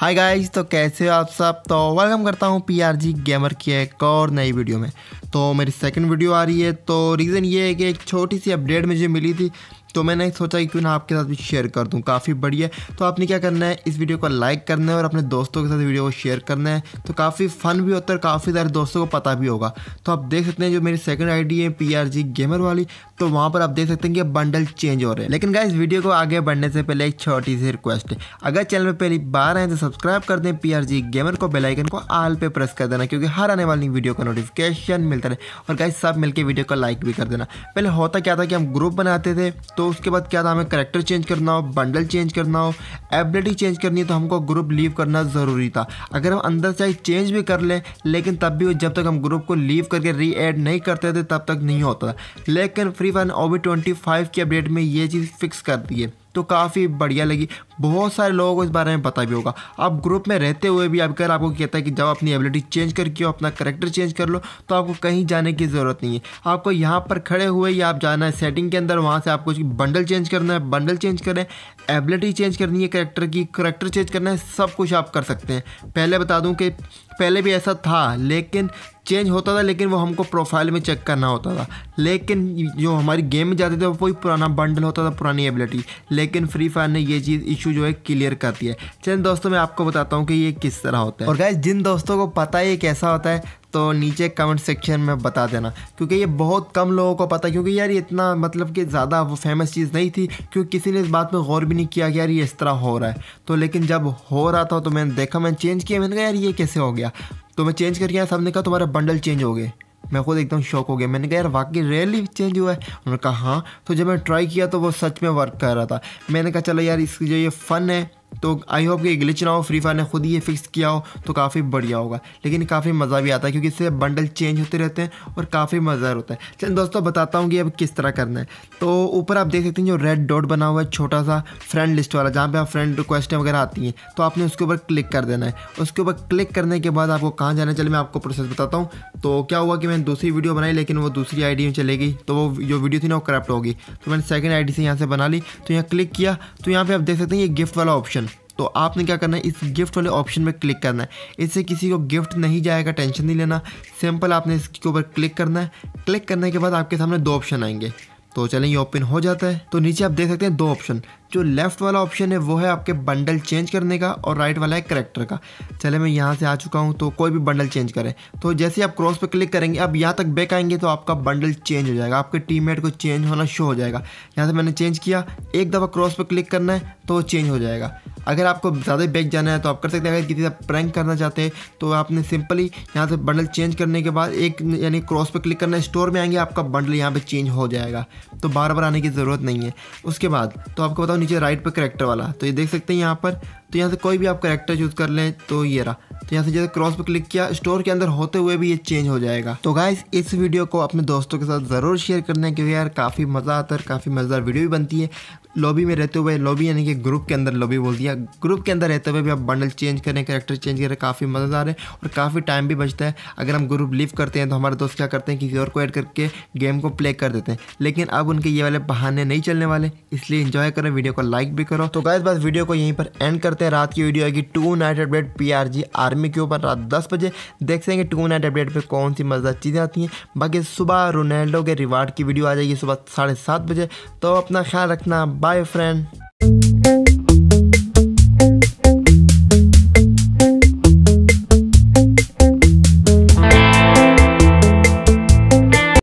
Hi guys तो कैसे हो आप सब? तो वेलकम करता हूँ पीआरजी गेमर की एक और नई वीडियो में। तो मेरी सेकंड वीडियो आ रही है तो रीज़न ये है कि एक छोटी सी अपडेट मुझे मिली थी। तो मैंने सोचा कि क्यों ना आपके साथ भी शेयर कर दूँ। काफ़ी बढ़िया। तो आपने क्या करना है? इस वीडियो को लाइक करना है और अपने दोस्तों के साथ वीडियो को शेयर करना है। तो काफ़ी फन भी होता है और काफ़ी सारे दोस्तों को पता भी होगा। तो आप देख सकते हैं जो मेरी सेकंड आईडी है PRG गेमर वाली। तो वहाँ पर आप देख सकते हैं कि बंडल चेंज हो रहे हैं। लेकिन इस वीडियो को आगे बढ़ने से पहले एक छोटी सी रिक्वेस्ट है। अगर चैनल में पहली बार आए तो सब्सक्राइब कर दें। PRG गेमर को बेलाइकन को आल पे प्रेस कर देना क्योंकि हर आने वाली वीडियो का नोटिफिकेशन मिलता रहे। और गाइज़ सब मिलकर वीडियो को लाइक भी कर देना। पहले होता क्या था कि हम ग्रुप बनाते थे तो उसके बाद क्या था हमें करेक्टर चेंज करना हो बंडल चेंज करना हो एबिलिटी चेंज करनी है तो हमको ग्रुप लीव करना ज़रूरी था। अगर हम अंदर चाहे चेंज भी कर लें, लेकिन तब भी जब तक हम ग्रुप को लीव करके री एड नहीं करते थे, तब तक नहीं होता था। लेकिन Free Fire O twenty five की अपडेट में ये चीज़ फिक्स कर दी है। तो काफ़ी बढ़िया लगी। बहुत सारे लोगों को इस बारे में पता भी होगा। आप ग्रुप में रहते हुए भी अब अगर आपको कहता है कि जब अपनी एबिलिटी चेंज करके अपना करेक्टर चेंज कर लो तो आपको कहीं जाने की ज़रूरत नहीं है। आपको यहाँ पर खड़े हुए ही आप जाना है सेटिंग के अंदर वहाँ से आपको बंडल चेंज करना है बंडल चेंज करें एबिलिटी चेंज करनी है करेक्टर की करेक्टर चेंज करना है, सब कुछ आप कर सकते हैं। पहले बता दूँ कि पहले भी ऐसा था, लेकिन चेंज होता था, लेकिन वो हमको प्रोफ़ाइल में चेक करना होता था। लेकिन जो हमारी गेम में जाते थे, वो वही पुराना बंडल होता था, पुरानी एबिलिटी लेकिन फ्री फायर ने ये चीज़ इशू जो है क्लियर कर दिया है। चलिए दोस्तों, मैं आपको बताता हूँ कि ये किस तरह होता है। और गाइज़ जिन दोस्तों को पता है ये कैसा होता है तो नीचे कमेंट सेक्शन में बता देना। क्योंकि ये बहुत कम लोगों को पता क्योंकि यार ये इतना मतलब कि ज़्यादा वो फ़ेमस चीज़ नहीं थी, क्योंकि किसी ने इस बात में गौर भी नहीं किया कि यार ये इस तरह हो रहा है। तो लेकिन जब हो रहा था तो मैंने देखा, मैंने चेंज किया, मैंने कहा, यार ये कैसे हो गया? तो मैं चेंज करके आया, सबने कहा, तुम्हारा बंडल चेंज हो गए मैं खुद एकदम शौक हो गया। मैंने कहा, यार, वाकई रियली चेंज हुआ है? उन्होंने कहा हाँ। तो जब मैं ट्राई किया तो वो सच में वर्क कर रहा था। मैंने कहा, चलो यार, इसकी जो ये फ़न है तो आई होप कि ग्लिच ना हो फ्री फायर ने खुद ही ये फिक्स किया हो तो काफ़ी बढ़िया होगा। लेकिन काफ़ी मज़ा भी आता है, क्योंकि इससे बंडल चेंज होते रहते हैं और काफ़ी मज़ा होता है। चलिए दोस्तों, बताता हूँ कि अब किस तरह करना है। तो ऊपर आप देख सकते हैं जो रेड डॉट बना हुआ है छोटा सा फ्रेंड लिस्ट वाला, जहाँ पर आप फ्रेंड रिक्वेस्टें वगैरह आती हैं तो आपने उसके ऊपर क्लिक कर देना है। उसके ऊपर क्लिक करने के बाद आपको कहाँ जाना चले मैं आपको प्रोसेस बताता हूँ। तो क्या हुआ कि मैंने दूसरी वीडियो बनाई, लेकिन वो दूसरी आईडी में चलेगी तो वो जो वीडियो थी ना, वो करप्ट होगी तो मैंने सेकेंड आई से यहाँ से बना ली तो यहाँ क्लिक किया। तो यहाँ पर आप देख सकते हैं ये गिफ्ट वाला ऑप्शन तो आपने क्या करना है? इस गिफ्ट वाले ऑप्शन में क्लिक करना है। इससे किसी को गिफ्ट नहीं जाएगा टेंशन नहीं लेना। सिंपल आपने इसके ऊपर क्लिक करना है। क्लिक करने के बाद आपके सामने दो ऑप्शन आएँगे। तो चलें, ये ओपन हो जाता है। तो नीचे आप देख सकते हैं दो ऑप्शन जो लेफ़्ट वाला ऑप्शन है, वो है आपके बंडल चेंज करने का और राइट वाला है करेक्टर का। चले, मैं यहाँ से आ चुका हूँ तो कोई भी बंडल चेंज करें। तो जैसे आप क्रॉस पे क्लिक करेंगे, अब यहाँ तक बैक आएँगे तो आपका बंडल चेंज हो जाएगा। आपके टीममेट को चेंज होना शो हो जाएगा। यहाँ से मैंने चेंज किया। एक दफ़ा क्रॉस पर क्लिक करना है तो चेंज हो जाएगा। अगर आपको ज़्यादा बैक जाना है तो आप कर सकते हैं। अगर किसी से प्रैंक करना चाहते हैं तो आपने सिंपली यहाँ से बंडल चेंज करने के बाद एक यानी क्रॉस पर क्लिक करना है स्टोर में आएँगे, आपका बंडल यहाँ पर चेंज हो जाएगा। तो बार बार आने की ज़रूरत नहीं है। उसके बाद तो आपको बताओ नीचे राइट पर करेक्टर वाला तो ये देख सकते हैं यहाँ पर तो यहाँ से कोई भी आप करेक्टर चूज़ कर लें तो ये रहा। तो यहाँ से जैसे क्रॉस पे क्लिक किया स्टोर के अंदर होते हुए भी ये चेंज हो जाएगा। तो गाइस इस वीडियो को अपने दोस्तों के साथ ज़रूर शेयर करना क्योंकि यार काफ़ी मज़ा आता है काफ़ी मज़ेदार वीडियो भी बनती है। लॉबी में रहते हुए लॉबी यानी कि ग्रुप के अंदर लॉबी बोल दिया ग्रुप के अंदर रहते हुए भी आप बंडल चेंज करें करेक्टर चेंज करें, काफ़ी मज़ेदार है और काफ़ी टाइम भी बचता है। अगर हम ग्रुप लीव करते हैं तो हमारे दोस्त क्या करते हैं किसी और को ऐड करके गेम को प्ले कर देते हैं। लेकिन अब उनके ये वाले बहाने नहीं चलने वाले, इसलिए इन्जॉय करें वीडियो को लाइक भी करो। तो गाइस बस वीडियो को यहीं पर एंड करते हैं। रात की वीडियो आएगी tonight update PRG army के ऊपर रात दस बजे। देख सकेंगे टू नाइट अपडेट पर कौन सी मजदार चीज़ें आती हैं। बाकी सुबह रोनाल्डो के रिवार्ड की वीडियो आ जाएगी सुबह साढ़े सात बजे। तो अपना ख्याल रखना। Bye friend